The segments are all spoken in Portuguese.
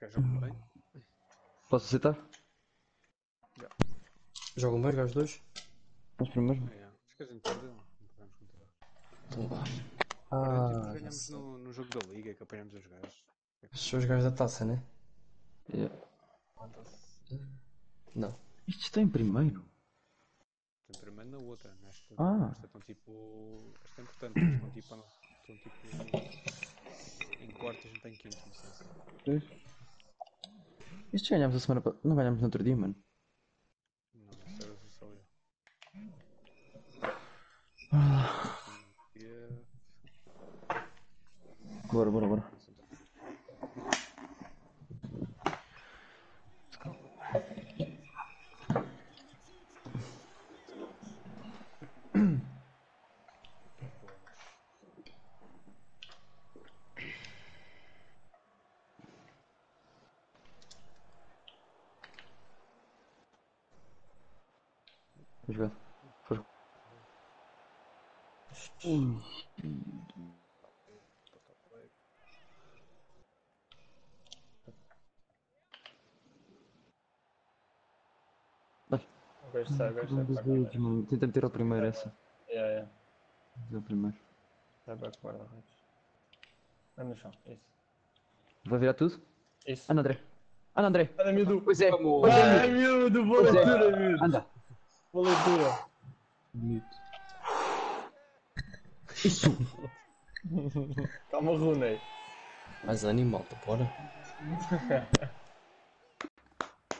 gajos jogam bem. Posso aceitar? Jogam bem, gajos dois? Os primeiros? É, é. Acho que a gente perdeu. Não podemos contar. Então. Agora, tipo, Ah, ganhamos no, no jogo da liga que apanhamos os gajos. esses são os gajos da taça, né? Yeah. Não. Isto está em primeiro. Tem primeiro na outra. Nesta, Ah. nesta estão tipo. Esta é importante. Estão tipo. Estão tipo. Em quartos, a gente tem quintos, não sei se. Isto ganhámos a semana passada. Não ganhámos no outro dia, mano. Não, era só eu. E, Bora, bora, bora. Foi jogado. Foi jogado. O gajo sai, o gajo sai Um dos guarda. mano. Tenta meter ao primeiro essa. Yeah, yeah. Ao primeiro. Para guarda-redes. Anda no chão, isso. Vai virar tudo? Isso. Anda, André. Anda, André. Anda, miúdo. Pois é. Vamos. Ai, miúdo, boa Pois é. leitura, miúdo. Anda. Boa leitura. Bonito. Isso. Calma, Rooney. Mais animal, tá bora?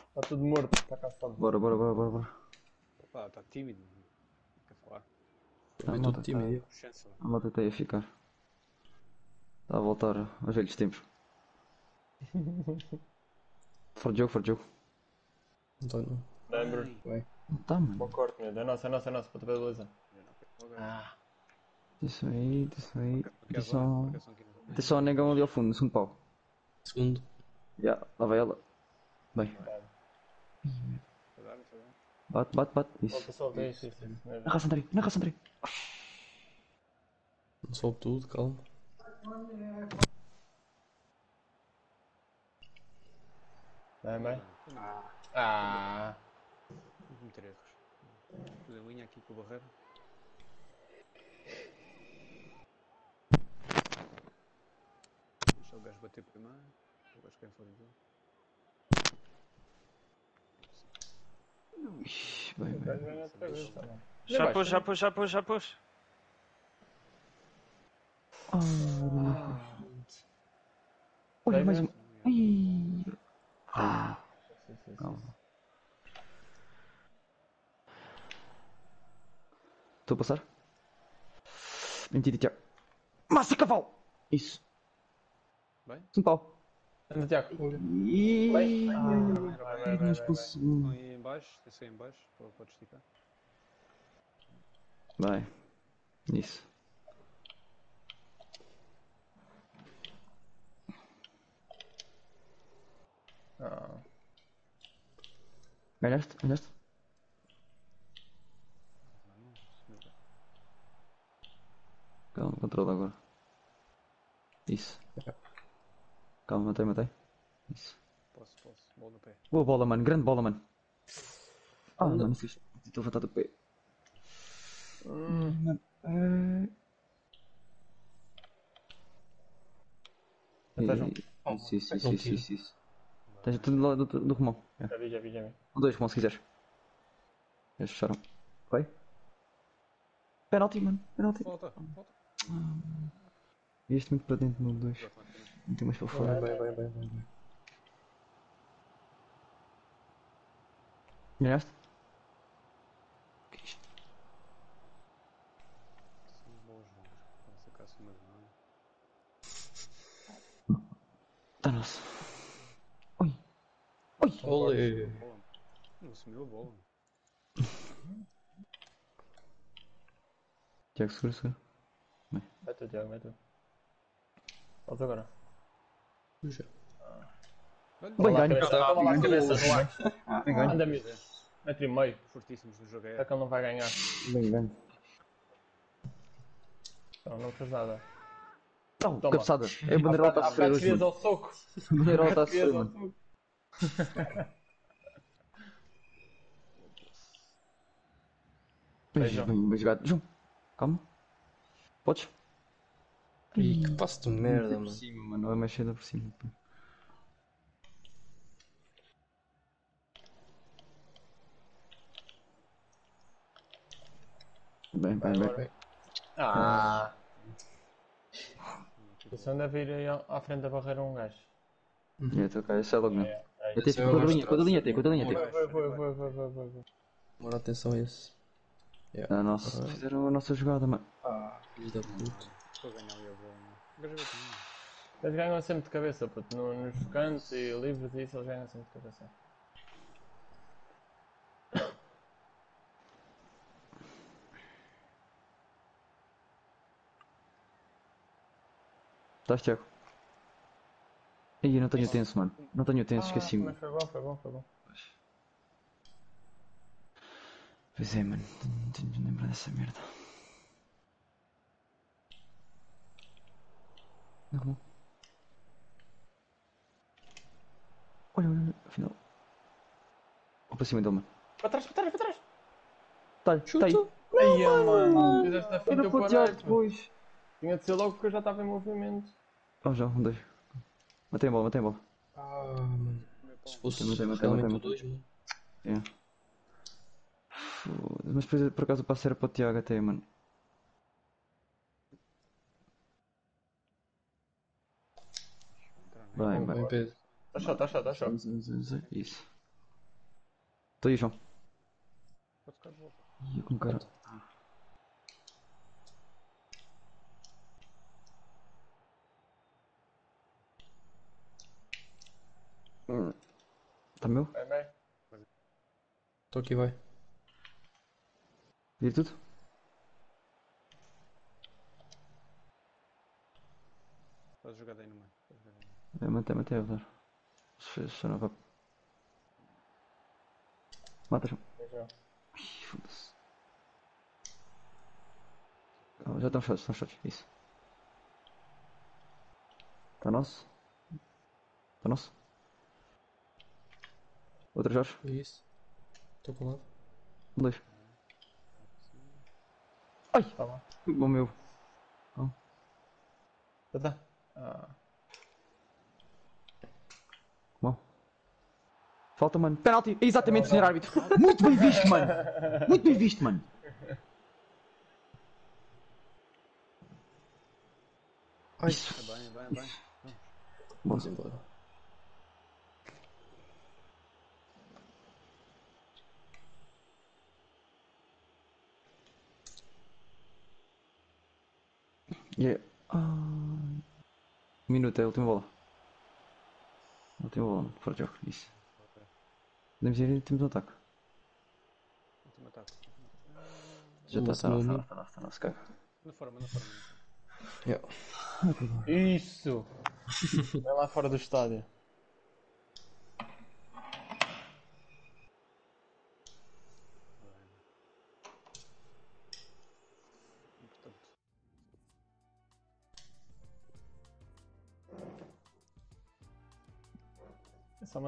Está tudo morto, está cansado. Bora, bora, bora, bora, bora. Pá, está tímido. Não quer falar. Também Ah, todo malta, tímido. Chance, A malta está aí a ficar. Está a voltar aos velhos tempos. For jogo, for jogo. Então, não. Lembro. Não tá, mano. Bom corte, miúdo. É nosso, é nosso, é te ver beleza. Ah, Isso aí, isso aí. Atenção. Atenção ao negão ali ao fundo, no segundo pau. segundo. Já, lá vai ela. Bem, bate, bate, bate. Isso. Na raça, André, na raça, André. Não soube tudo, calma. Bem, bem. Ah. Vamos meter erros. Fazer linha aqui com o barreiro. Deixa o gajo bater primeiro. O gajo quem for então. Ixi, bem, bem. Vai tá bom. Já pôs, já pôs, já pôs, já pôs. Olha, mais um. Ai. Sim. Calma. Estou a passar? Mentira, Tiago. Massa cavalo! Isso. Bem? Segundo pau. Anda, Tiago. Vai. ai, Ah, vai, não vai, expulso. Estão aí em baixo, desce aí em baixo, pode pode esticar. Vai. Isso. Ah. Ganhaste? Ganhaste? Calma, controla agora. Isso. Calma, matei, matei. Isso. Posso, posso. Bola no pé. Boa bola, mano. Grande bola, mano. Ah, mano, fiz. Estou a levantar do pé. Mano, eh, Já estás um. Isso, isso, isso, Não isso, tiro. isso, isso. Tens tudo do do, do Romão. Já vi, já vi, já vi. Um, dois, Romão, se quiseres. Eles fecharam. Foi? Penalti, mano. Penalti. Volta, volta. Este muito para dentro no 2. Já está aqui. Não tem mais para fora. vai, vai, vai, vai. vai. Ganhaste? Nada. Tá nosso. Oi. Oi. Olê! Não assumiu a bola. Tiago, segura, segura. Vai tu, Tiago, vai tu. Volta agora. Puxa. Olha, Bem Toma lá a ganho. cabeça, toma lá a cabeça, relaxa. Bem ganho. Anda, miúdo. Metro e meio. fortíssimos no jogo é. Será que ele não vai ganhar? Bem ganho. Não, não fez nada. Não, Toma. cabeçada. É a bandeira alta a sofrer hoje. ao soco. A bandeira alta a sofrer, ao mano. bem, bem jogado. João, calma. Podes? Ih, que passo de merda, Por mano. cima, mano. Vai mais cedo por cima. Bem, bem, bem. Agora. Ah! Isso anda a vir aí à frente da barreira um gajo. É, tô cá, esse é logo, não. É, é Eu é linha, tem, quando a linha tem. Vai, vai, vai, vai, vai. Mora atenção a esse. Ah, nossa, fizeram a nossa jogada, mano. Filhos da puta. Estou a ganhar ali a bola. mano. O vai também. Eles ganham sempre de cabeça, puto. No- Nos cantos e livres e isso, eles ganham sempre de cabeça. Estás, Tiago? Ih, não tenho tenso, mano. Não tenho tenso, esqueci-me. Mas foi bom, foi bom, foi bom. Pois é, mano. Tenho- Tenho de lembrar dessa merda. Não, não. Olha, olha, olha. Afinal. Vou para cima dele, mano. Para trás, para trás, para trás! Tá, tá aí. Aí, mano! Fizeste a fita para depois. Tinha de ser logo porque eu já estava em movimento. Vamos já, um, dois. Matei a bola, matei a bola. Ah, mano. Se fosse Matei, matei, realmente matei, o 2, mano. É. Foda-se, Mas depois, por acaso o passe era para o Tiago até, mano. Vai, vai. Bem, Pedro. Tá só, tá só, tá só. Isso. Tô aí, João. Pode ficar de volta. Ih, com cara. Hum. Tá meu? Vai, vai. Tô aqui, vai. Vira tudo? Faz jogada aí no meio. É, mantém, mantém, Evelyn. Se se não vai. Mata, João. Vai, João. Ih, foda-se. Calma, já estão fechados, estão fechados. Isso. Tá nosso? Tá nosso? Outro Jorge? Isso. Tô com lado. Um, dois. Ai! Tá bom. Meu. Tá, tá. Ah. Bom. Falta, mano. Penalti! Exatamente, senhor árbitro. Muito bem visto, mano. Muito bem visto, mano. Ai, Isso. Bem, é bem. vamos embora. E é. Ah... Um minuto, é a última bola. A última bola, mano. Fora de jogo. Isso. Ok. Podemos ir temos um ataque. Último ataque. Já está, está está nosso, está nosso, está nosso, caga. Na forma, na forma. Yeah. Isso! Vai lá fora do estádio.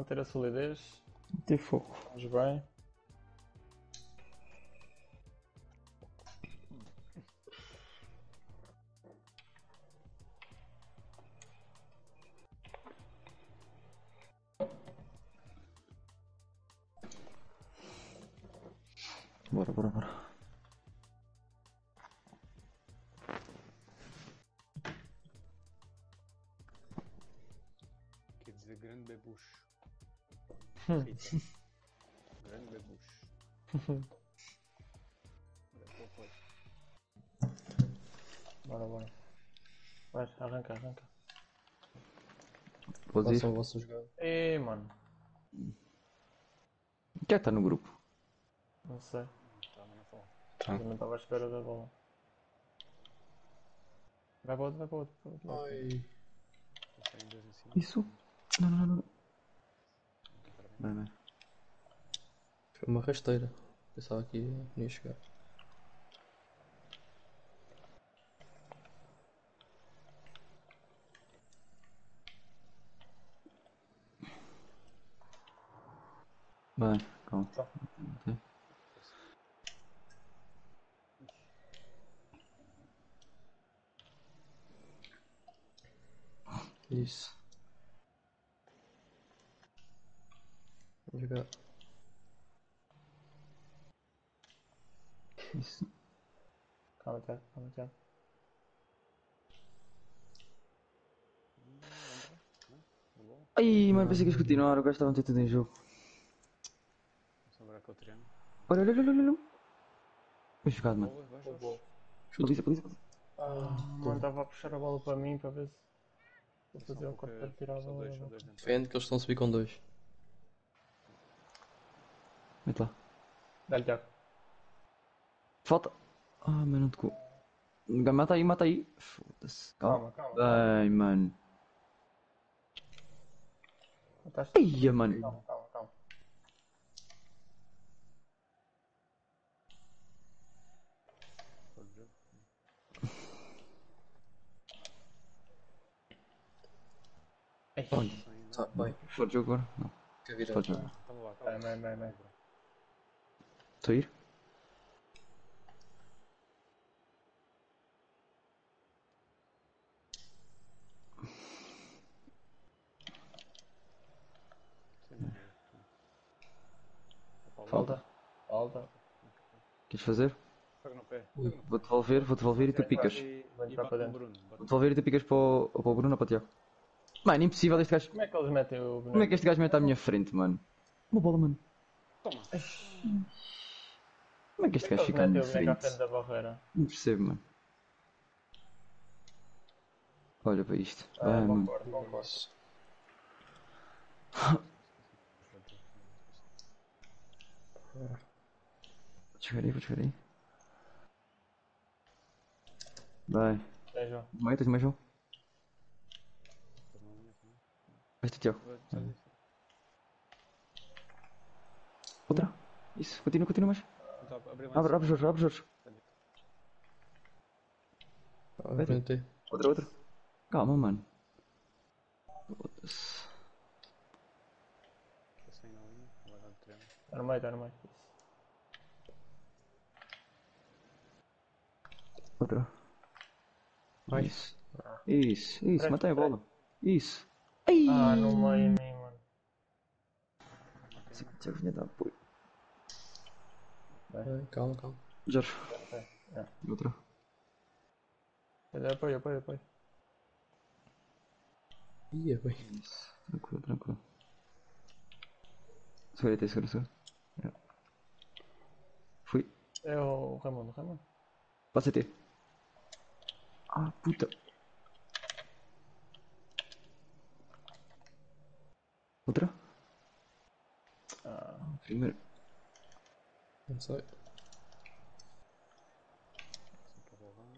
Manter a solidez. Ter fogo. Vamos bem. Bora, bora, bora. Quer dizer, grande bebucho. Grande bebucho. Bora, bora. Vai, arranca, arranca. Podes ir. Façam a vossa jogada. Ih, mano. Quem é que está no grupo? Não sei. Tá. Eu não estava à espera da bola. Vai para outro, vai para outro. Para outro. Ai. Isso? Não, não, não, Bem. Foi uma rasteira. Pensava que não ia chegar. vai calma Tá. Okay. Isso. Vamos jogar. Isso. Calma, Tiago, calma, Tiago. Ai, mano, pensei que ias continuar, o gajo estava a meter tudo em jogo. Vou sobrar aquele triângulo. Olha, olha, olha, olha, olha. Bem jogado, mano. Polícia, polícia. Ah, mano, estava a puxar a bola para mim para ver se. Vou fazer o um corte pouco, para tirar a bola. dentro. Defende que eles estão a subir com dois. Mete lá. Dá-lhe, Tiago. Falta. Ah, mano, não tocou. Mata aí, mata aí. Foda-se. Calma. Calma, calma. Ai, mano. Mataste? Ia, mano. Calma, calma, calma. Ei, Olha. Tá, vai. fora de jogo agora? Não, fora de tava Vai, vai, vai, vai. Estou a ir? Sim, não. Opa, lá. Falta. Falta. Queres fazer? Vou devolver, vou devolver e tu picas. Vou. Bruno. Devolver e tu picas para o, para o Bruno ou para o Tiago. Mano, impossível este gajo. Como é que eles metem o boneco? Como é que este gajo mete à minha frente, mano? Uma bola, mano. Toma. Como é que este gajo que fica à eles minha metem o boneco à frente? frente da barreira? Não percebo, mano. Olha para isto. Ah, Vai, mano. concordo, concordo. Vou chegar aí, vou chegar aí. Vai. É, João. Mais, tens mais João? Tu, Tiago. Vai. Outra. Isso, continua, continua mais. Abre. Abre, abre, Jorge, abre, Jorge. Frente. Outra, outra. Calma, mano. Foda-se. Está no meio, está no meio. Isso. Outra. Vai. Isso. Isso, isso, matei a bola. Isso. Ai! Ah, no meio mano. Tiago vinha dar apoio. Vai, calma, calma. Jorge. É. Outra. Olha, Apoio, apoio, apoio. Ia, bem. Isso. Tranquilo, tranquilo. Segura aí, segura, segura. É. Fui. É o Raimundo, Raimundo. Passa CT. Ah, puta. Outra? Ah, Primeiro. Não sei.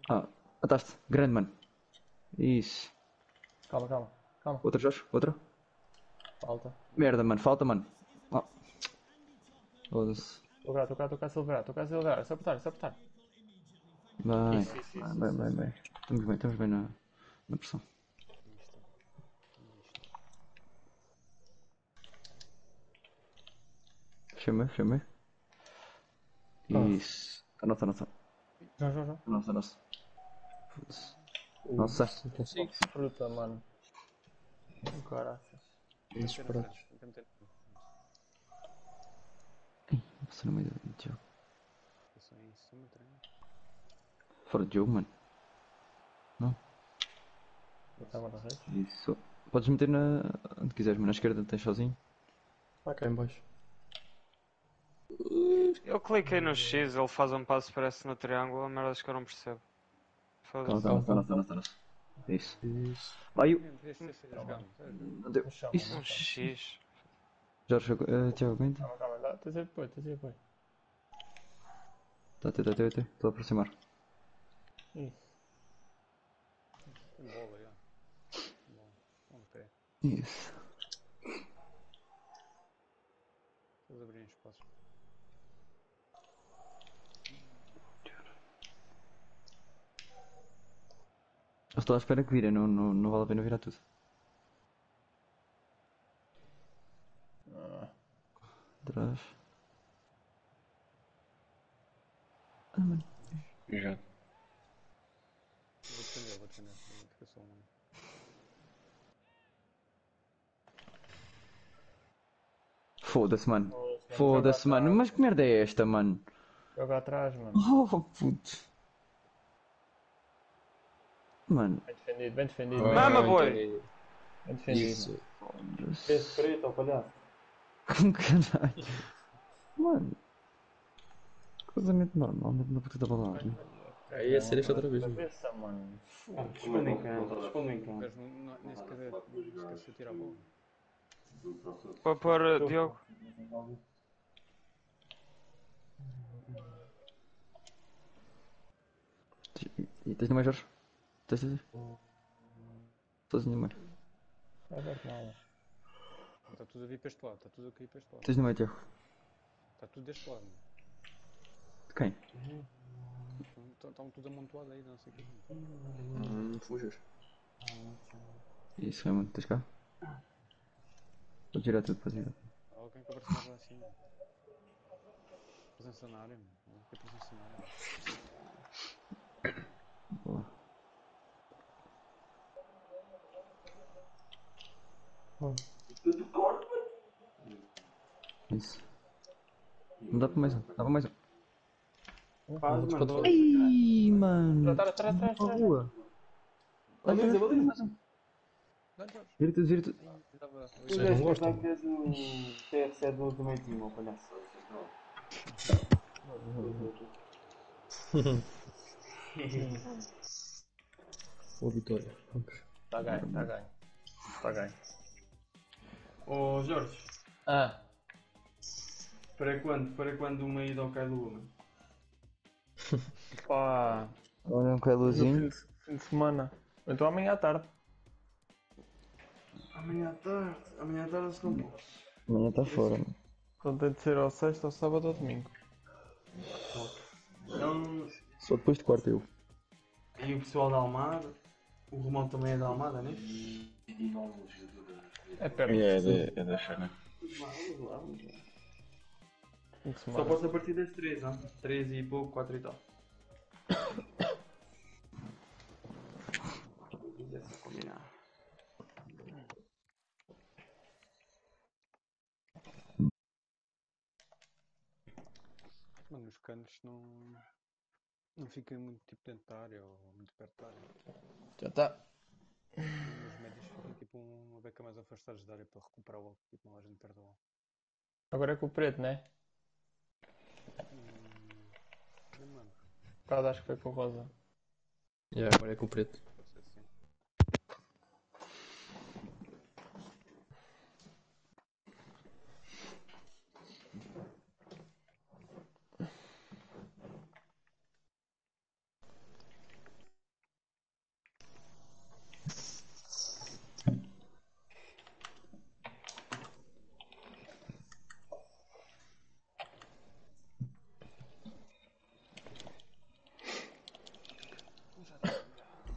Ah, mataste. Grande, mano. Isso. calma, calma. Calma. Outra, Jorge. Outra. Falta. Merda, mano. Falta, mano. Ah. Foda-se. Estou cá, estou cá, estou cá a acelerar, estou cá a acelerar. É só apertar, é só apertar. Vai. Isso, isso, isso, vai, isso. vai. Estamos bem, estamos bem na, na pressão. Chamei, chamei. Isso. A nossa, a nossa. João, João, João. A nossa, a nossa. Nossa. Não consigo. Fruta, mano. Tenta meter. Ih, Passou no meio do jogo. Passou em cima, triângulo. Fora de jogo, mano. Estava na rede. Isso. Podes meter na. onde quiseres, mas na esquerda tens sozinho. Vai cá em baixo. Eu cliquei no X, ele faz um passo, parece no triângulo, a merda acho que eu não percebo. Calma, Foda-se. calma, calma, calma, calma. Isso. Isso. Vai, eu. Isso. Um X. Jorge, uh, Tiago, aguenta. Calma, calma. Dá, tens aí apoio, tens aí apoio. Tá, tá, tá, tá, tá. Estou a aproximar. Isso. Tem bola, já. Bola. Com o pé. Isso. Todos abrirem espaço. Eu estou à espera que virem, não, não, não vale a pena virar tudo. Ah, Atrás. Ah, mano. Já. Vou defender, vou defender. Fica só um. Foda-se, mano. Foda-se, mano. Mas que merda é esta, mano? Joga atrás, mano. Oh, puto. Mano, Bem defendido, bem defendido. Mama, Ah, boy. entendi. Bem defendido. Isso. Peso preto, ó palhaço. Com caralho. Mano. Cruzamento normal, mesmo na puta da balagem. Aí ia ser esta outra vez. mano. Cabeça, mano. Responde em canto, responde em não- nem sequer esqueceu de tirar a bola. Para pôr uh, Diogo. E- tens no meio, Jorge? Tens, tens, tens. Sozinho no meio. Não é aberto nada. Está tudo a vir para este lado, está tudo a cair para este lado. Tens no meio, Tiago. Está tudo deste lado. De quem? Estão tudo amontoado aí, não sei o quê. Não fujas. Isso, Raimundo, tens cá? Pode girar tudo, pode girar tudo. Há alguém que aparece mais lá acima. Presença na área, mano. Alguém que tem presença na área. Boa. Isso. Não dá para mais um, dá para mais um. Faz, mano. tô- Ih, mano. Atrás, atrás, atrás, Para a atrás. rua. Baliza, baliza. Mais um. Vira tudo, vira tudo. Vocês deves não gostam? és um TR7 do último time, ó palhaço. Boa vitória. Está ganho, está ganho. Está ganho. Ô Jorge, Ah, para quando? Para quando uma ida ao Kailu, mano? pá. Olha um cailuzinho. fim de, fim de semana. Então amanhã à tarde. Amanhã à tarde, amanhã à tarde se não posso. Amanhã está fora, mano. Então tem de ser ao sexta, ao sábado ou domingo. Então, Só depois de quarto eu. e o pessoal da Almada, o Romão também é da Almada, né? É perto. É, da- é da. Vamos vamos lá. Fim de Só posso a partir das 3, hein? 3 e pouco, 4 e tal. Combinar. Mano, os canos não. Não ficam muito tipo dentro da área ou muito perto da área. Já está. Os médios ficam tipo uma beca mais afastados da área para recuperar o alvo, tipo não há gente perto do alvo. Agora é com o preto, né? Hum. Não, mano, Por causa acho que foi com o rosa. Já, agora é com o preto. pode ser assim.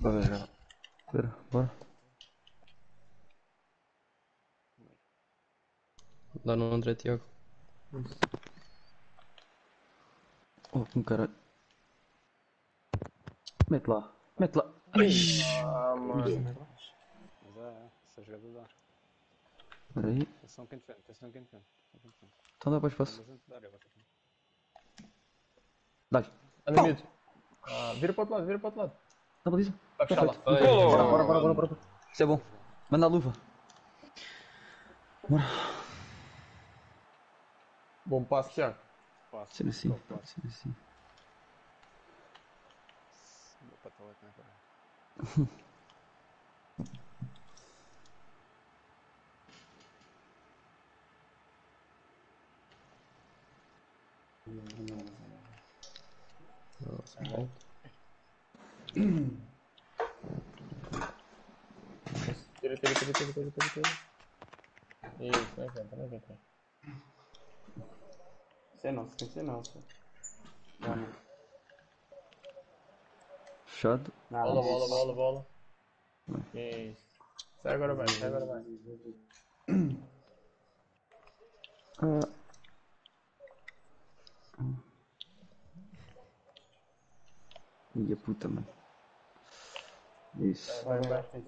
Bora já. Espera, bora. Dá no André Tiago. Oh, com caralho. Mete lá. Mete lá. Ah, mano. Mas é. Essa jogada dá. Espera aí. Atenção quem defende, atenção quem defende. Então dá para Tem espaço. Dá-lhe. Anda miúdo. Ah, vira para o outro lado, vira para o outro lado. Dá baliza. Vai fechar lá. Bora, bora, bora, bora, bora. Isso é bom. Manda a luva. Bom passo, Tiago. Passo. Ser assim. Ser assim. Meu patalete, né, cara? Nossa. Tira, tira, tira, tira, tira, tira, tira. Isso, não inventa, não inventa. Você não, esqueci não, você. Não. Fechado? Bola, bola, bola, bola, bola. Isso. Sai agora vai, sai agora vai. Ah. Minha puta, mano. Isso. Vai, vai, vai.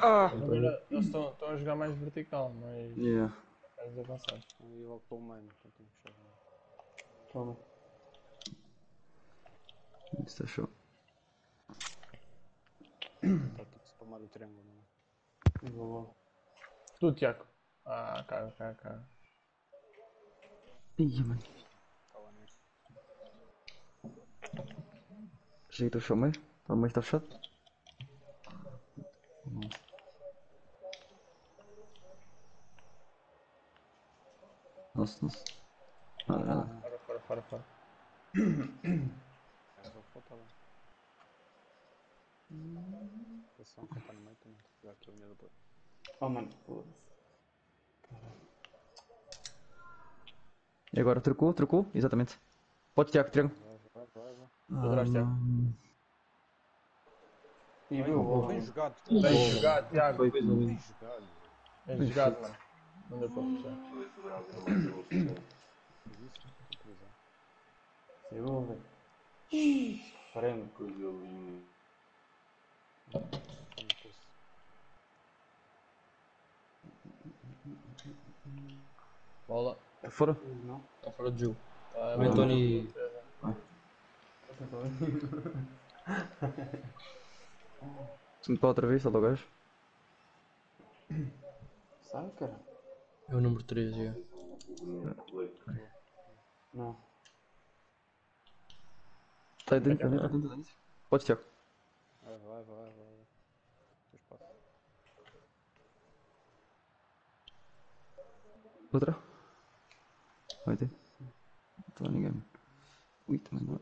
Ah, Agora eles estão, estão a jogar mais vertical, mas. Yeah. Mais avançados. E eu vou para o meio, então tenho que chegar. Toma. Isso tá show. Está tipo spamar o triângulo, não é? Vou, vou. Tu, Tiago. Ah, cara, cara, cara. Ih, mano. Está. Cheguei do chão meio. Tá meio está fechado. Nossa, nossa. Nada, nada. Fora, fora, fora. É, vou faltar lá. Que está no meio também. Já aqui linha do play. Oh, mano, foda-se. E agora trocou, trocou, exatamente. Pode tirar com o triângulo. Vai, vai, vai, vai. E eu. Bem jogado. Bem jogado, Tiago. Bem jogado. Bem jogado, mano. Não deu para puxar. Eu vou, velho. Parei-me. Coisa linda. Bola. Fora. Não. Está fora de jogo. Tá, O António. Segundo para outra vez, salta o gajo. Sabe, cara? É o número 3, já. Não. Está dentro, está dentro, dentro, tá dentro. Pode Tiago. Vai, vai, vai, vai. Outra. Vai ter. Não lá ninguém. Ui, também não.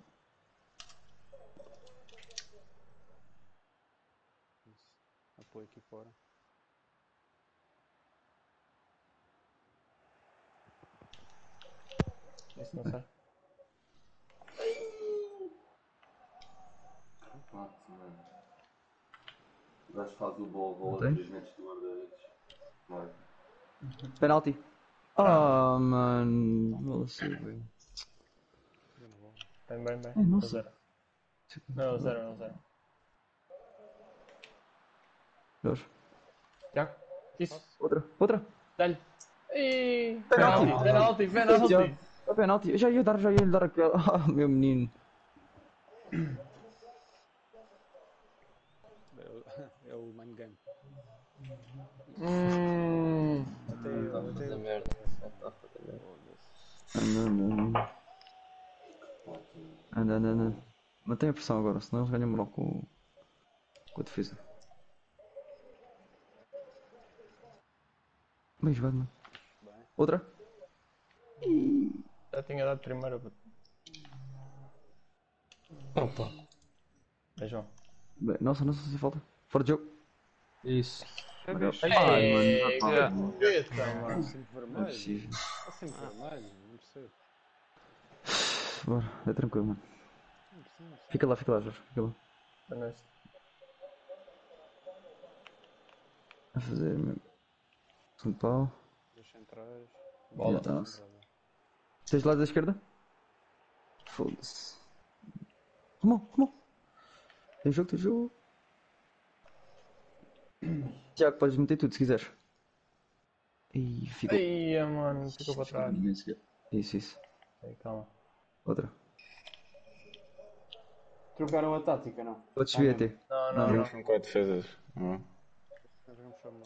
Apoio aqui fora. Isso não sai. Mate, mano. O gajo faz o bolo, bola Tem? 3 metros do guarda-redes. Marca. Penalti. Ah, mano. Bola velho. Bem, bem, bem. Ai, nossa. Zero. Não, zero, não, zero. Jorge. Tiago. Isso. Outra, outra. Dá-lhe. Penalti. Penalti, penalti, penalti. Penalti. Eu já ia dar, já ia dar aquela. Ah, meu menino. É o- É o mind game. Hum. Até eu, Está a até fazer eu. merda. Anda, anda, anda. Anda. Mantém a pressão agora, senão eles ganham moral com, com a defesa. Bem jogado, mano. Outra. Já tinha dado primeiro. puto. Opa. Bem, nossa, nossa, sem falta. Fora de jogo. Isso. Ai, mano. que beta, mano. Sempre Não é vermelho. possível. É sempre vermelho, não percebo. Bora, é tranquilo, mano. Fica lá, fica lá, Jorge. Fica lá. Boa noite. A fazer mesmo. Segundo pau. Dois centrais. Bola. Tá. Entrada. Tens do lado da esquerda? Foda-se. Come on, come on. Tem jogo, tem jogo. Tiago, podes meter tudo se quiseres. Ih, ficou. Ai, mano, ficou para trás. Isso, isso. Ei, calma. Outra. Trocaram a tática, não? Podes subir até. Não, Não, não, não. não. São 4 defesas.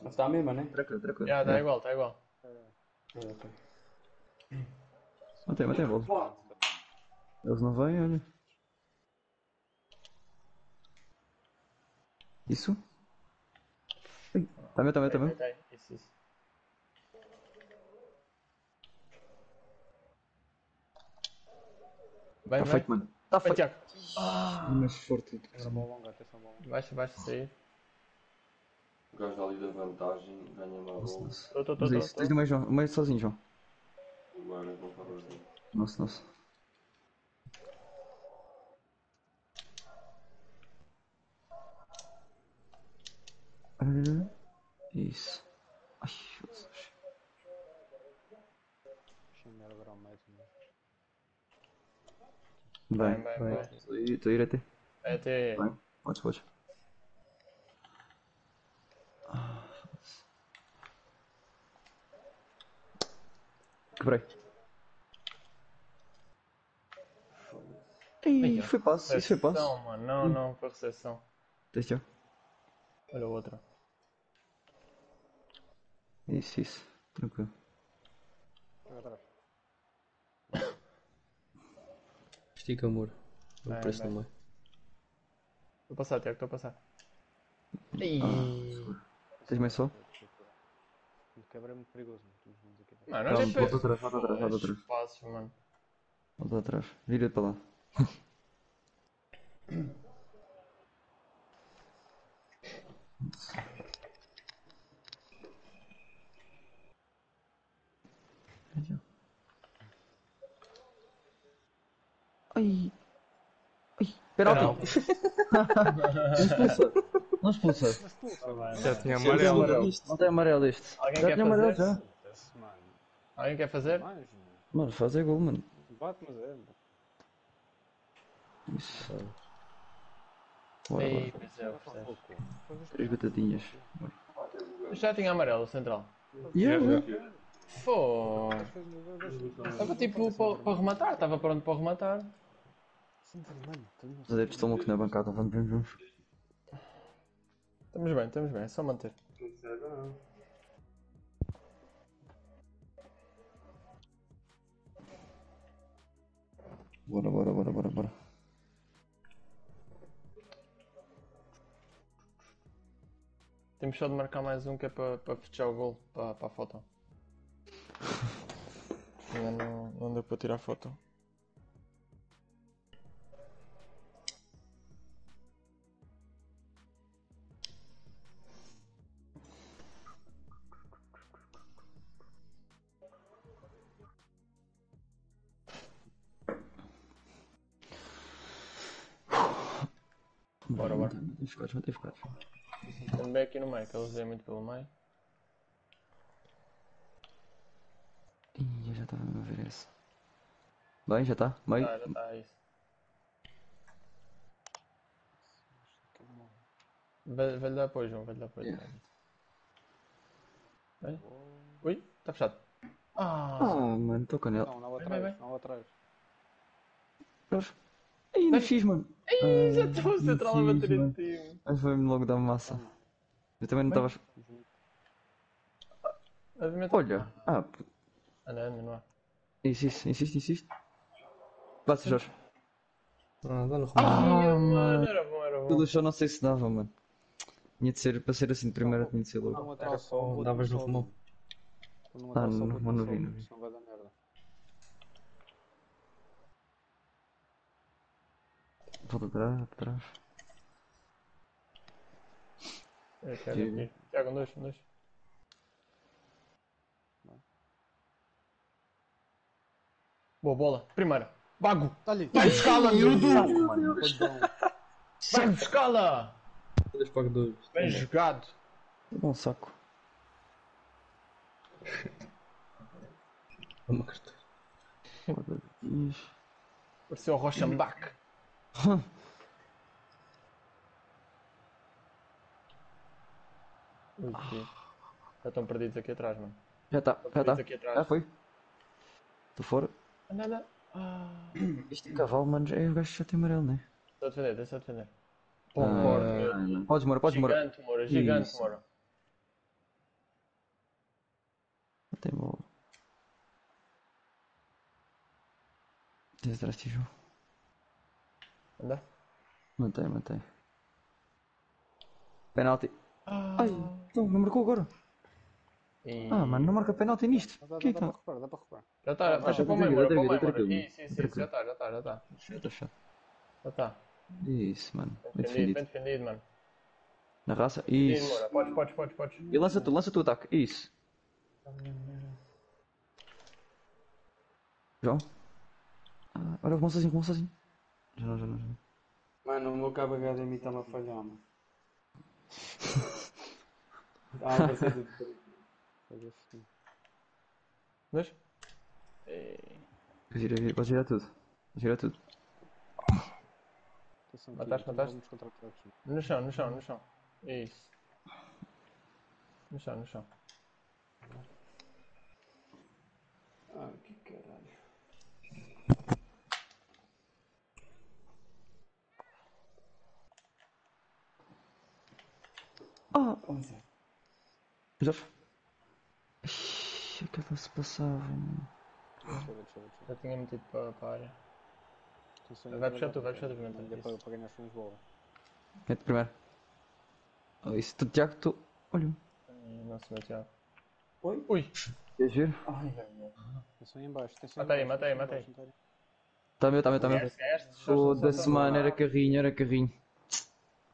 Mas está a mesma, né? Tranquilo, tranquilo. Já, tá igual, tá igual. É, ok. Mantém, mantém a bola. Eles não vêm, olha. Isso? Também, também. Tá, tá, Isso, isso. Bem, Tá bem. feito, mano. Tá Vai, feito. Tiago. Mas forte. Agora bola longa, atenção bola longa. Baixa, baixa, sair. O gajo ali da vantagem ganha uma Nossa, bola. nossa. Tô, tô, tô, é tô. Tens no meio, João. No meio sozinho, João. O guarda não faz assim. Nossa, nossa. Ah, Isso. Ai, Jesus. Deixa. Bem, Bem, bem, bem. bem. Estou a ir- ir até. É até. Bem, podes, podes. Ah, Quebrei. Ih, foi passo, isso foi passo. Recepção, mano. Não, não, foi recepção. Tens já? Olha o outro. Isso, isso. Tranquilo. Atrás. Estica o muro. O Bem, preço bem. no meio. Estou a passar, Tiago, estou a passar. Ih, Tens mais só? O quebra é muito perigoso. mano. Olha volta atrás, volta atrás, volta atrás. Passos, mano. Volta atrás. Vira para lá. Ai. Ai. Penalti. Não expulsa. Não expulsa. Já tinha amarelo. Não tem amarelo isto. Alguém Já quer tinha amarelo fazer? já. Alguém quer fazer? Mano. Fazer gol, mano. Bate, mas é. Isso. Bora, Ei, bora. pois é, Três batatinhas. Já tinha amarelo, central. Yeah, Foi. que- Estava tipo para para rematar, estava pronto para rematar. Os adeptos estão loucos na bancada. Vamos, vamos, vamos. Estamos bem, estamos bem, é só manter. Bora, bora, bora, bora, bora. Temos só de marcar mais um que é para, para fechar o gol para, para a foto. Ainda não, não deu para tirar foto. 4, 94. Também aqui no meio, que eu usei muito pelo meio. Ih, eu já tá, tava a ver essa. Vai, já tá? Vai. Ah, já tá, é isso. Vai-lhe dar apoio, João, vai-lhe dar apoio. Yeah. Ui, tá fechado. Ah, ah mano, tô com ele. Não, não atrás, não atrás. Ai, mano. Ih, já Ah, estou a central a bater em time. Mas foi-me logo dar massa. Eu também não estava. Olha. Ah, p- Anda, anda, não há. insiste, insiste, insiste. Bate, Jorge. Ah, dá no rumo. Ah, mano, era bom, era bom. Pelo chão não sei se dava, mano. Tinha de ser, para ser assim de primeira, tinha de ser logo. Davas no rumo. Um Ah, não- não vi, não vi. senão vai dar merda. Volta atrás, atrás. Tira. aqui. Tiago, um dois, um dois. Boa bola. Primeira. Bago. Dá-lhe! Vai buscá-la, miúdo! Padrão. Vai buscá-la! 3 para 2. Bem jogado. Dá um saco. Uma carteira. Pareceu o Rochenbach. Ui, que- Já estão perdidos aqui atrás, mano. Já está, já está. perdidos aqui atrás. Já foi. Estou fora. Anda, anda. Ah. Isto é cavalo, mano. É o gajo tem amarelo, né? Estou a defender, deixa a defender. Pô, Ah, Moro, meu. Podes morar, podes morar. Gigante, Moro, gigante, Isso. Moro. Não tem bola. Tens atrás de ti, João. Anda. Mantém, mantém. Penalti. Ah. Ai, então, não marcou agora. E- Ah, mano, não marca penalti nisto. Dá, dá, Que dá tá? para recuperar, dá para recuperar. Já está, Ah, tá para o meio, para o tá meio, tranquilo, Moro. tá Isso, isso, isso, tranquilo. já está, já está, já está. Já está. Isso, mano. Bem defendido, bem defendido, mano. Na raça. Isso. Podes, podes, podes, podes. E lança tu, lança tu o ataque. Isso. João. Ah, olha, vão sozinho, vão sozinho. Já não, já não, já não. Mano, o meu cabo HDMI está-me a falhar, mano. Ah, vai ser. Faz assim. Dois. E- Vou girar, vou girar tudo. Vou girar tudo. Atenção Mataste, então mataste? vamos. No chão, no chão, no chão. Isso. No chão, no chão. Ah, que caralho. Ah, Pois é. já. Ixi, aquela se passava. mano. Deixa eu ver, deixa eu ver. Já tinha metido para, para a área. Vai puxar tu, vai puxar tu, Pimentel, para, para ganhar as suas bolas. Mete primeiro. Oh, isso tu, Tiago, tu. Olha. Ai, Nossa, meu Tiago. Oi? Ui! Queres ver? Ai, ai, ai. Atenção aí em baixo, atenção Matei, matei, matei. Tá meu, tá meu, tá meu. O da semana era carrinho, era carrinho.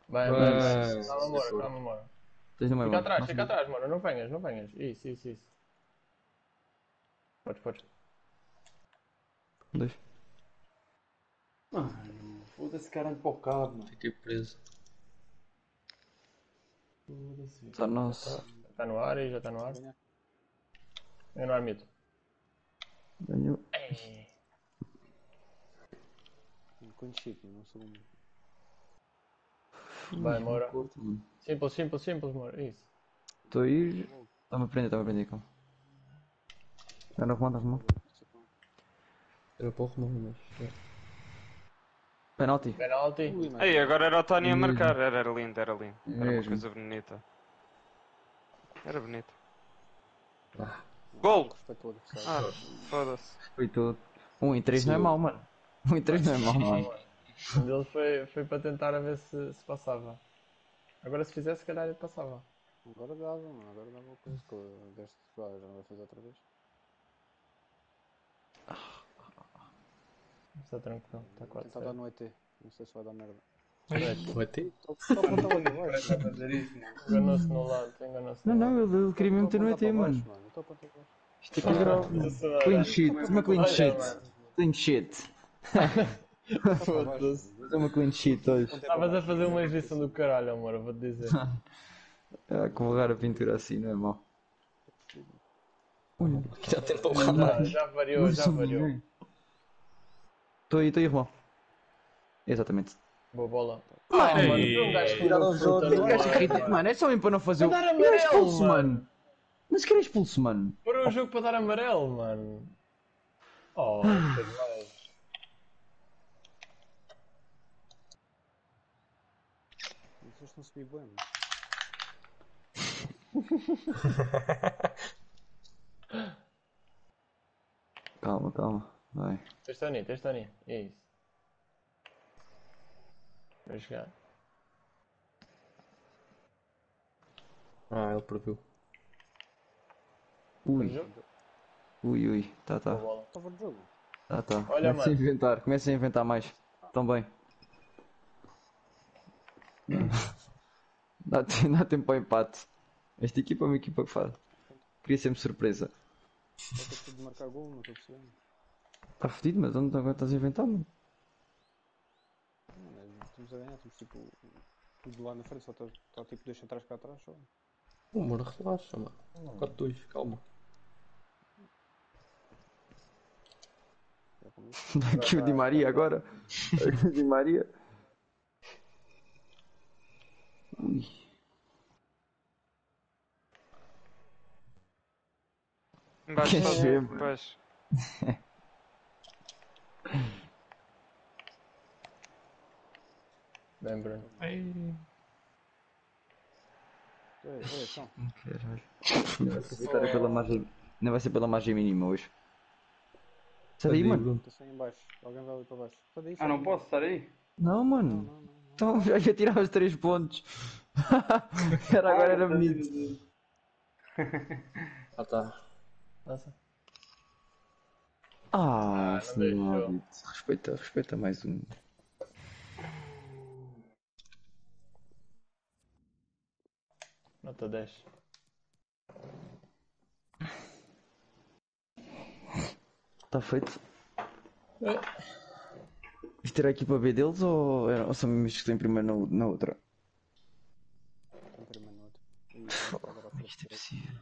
Vai, Vai, vai, Calma, vai. calma, Mora. Tens no Fica mano. atrás, Não fica atrás, Mora. Não venhas, não venhas. Isso, isso, isso. Podes, podes. Dois. Mano, foda-se caralho para o cabo, mano. Fiquei preso. Foda-se. Tá nossa. Está no ar e já está no ar. Eu no ar mito. Ganhou. Ei. Com cheat, não segundo. Vai, Mora. Simples, simples, simples, Mora. Isso. Estou a ir. Está-me a prender, está-me a prender, calma. Está na romana, romana. Era para o Romão, mas. é. Penalti. Penalti. Ui, Aí, agora era o Tony a marcar. Era, era lindo, era lindo. Era uma Mesmo. coisa bonita. Era bonito. Ah, Gol! respeitou o Ah, foda-se. Foi todo. 1 em 3 não é mau, mano. 1 em 3 não é mau, mano. Um deles foi, foi para tentar a ver se, se passava. Agora se fizesse, se calhar ele passava. Agora dava, mano, agora dava uma coisa que eu deste ah, já não vai fazer outra vez. Está tranquilo, está quase. tentar dar no ET, não sei se vai dar merda. vai ter? Estou a apontar lá. Enganou-se no lado, enganou-se Não, não, ele, ele queria mesmo ter no ET, mano. Estou a apontar baixo. Isto aqui é grave. Olha. Clean sheet, uma clean mano. Clean sheet. Foda-se. Fazer uma clean sheet hoje. Estavas a fazer uma exibição do caralho, amor, vou-te dizer. Borrar a pintura assim não é mau. Olha, Já tentou o Já, Ramon. já variou, já variou. Estou aí, estou aí, irmão. Exatamente. Boa bola. Ah, mano, tu é um gajo que não fruta no Gajo ar, irrita- Mano, é só mesmo para não fazer o. Para dar é amarelo, mano. mano. Mas que era expulso, mano. Para um jogo para dar amarelo, mano. Oh, Vocês não subi bem, mano. Calma, calma. Vai. Tens Tony, tens Tony. É isso. Vai chegar. Ah, ele perdeu. Ui, ui, ui. Tá, tá. Boa bola. Estava no jogo. Tá, tá. Olha, Comecem a inventar, comecem a inventar mais. Tão bem. Dá, te- dá tempo para o empate. Esta equipa é uma equipa que faz. Queria sempre surpresa. Tudo de marcar gol, não estou percebendo. Está fedido, mas onde agora estás a inventar, mano? Mano, é, Estamos a ganhar, estamos tipo tudo lá na frente, só está está, tipo deixa atrás cá atrás só. O Mora relaxa, mano. 4-2, calma. Aqui o Di Maria agora. Aqui o Di Maria. Ui. Embaixo Quer ver, mano? Pois. Bem, Bruno. Ei, então. Caralho. Não vai ser vitória pela margem. Não vai ser pela margem mínima hoje. Sai daí, mano. Estou sem em baixo. Alguém vai ali para baixo. Sai daí, Ah, não posso estar aí? Não, mano. Então já ia tirar os 3 pontos. era agora era bonito. Ah, tá. Nossa. Ah, não senhor. Respeita, respeita mais um. Nota 10. Está feito. É. Isto era a equipa B deles ou, era, ou são que têm primeiro na, na outra? Tem primeiro no outro. Ih, agora a Isto é possível.